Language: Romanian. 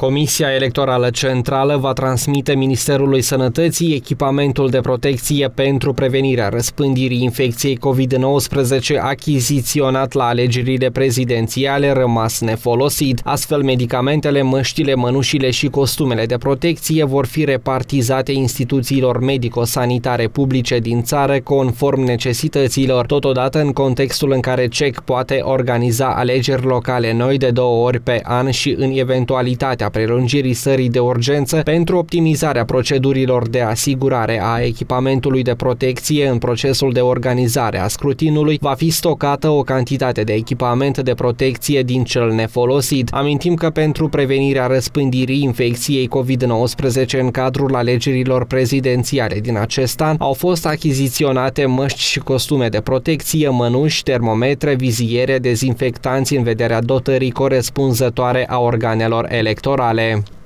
Comisia Electorală Centrală va transmite Ministerului Sănătății echipamentul de protecție pentru prevenirea răspândirii infecției COVID-19 achiziționat la alegerile prezidențiale rămas nefolosit. Astfel, medicamentele, măștile, mănușile și costumele de protecție vor fi repartizate instituțiilor medico-sanitare publice din țară conform necesităților, totodată în contextul în care CEC poate organiza alegeri locale noi de două ori pe an și în eventualitatea prelungirii sării de urgență pentru optimizarea procedurilor de asigurare a echipamentului de protecție în procesul de organizare a scrutinului, va fi stocată o cantitate de echipament de protecție din cel nefolosit. Amintim că pentru prevenirea răspândirii infecției COVID-19 în cadrul alegerilor prezidențiale din acest an au fost achiziționate măști și costume de protecție, mănuși, termometre, viziere, dezinfectanți în vederea dotării corespunzătoare a organelor electorale electorale.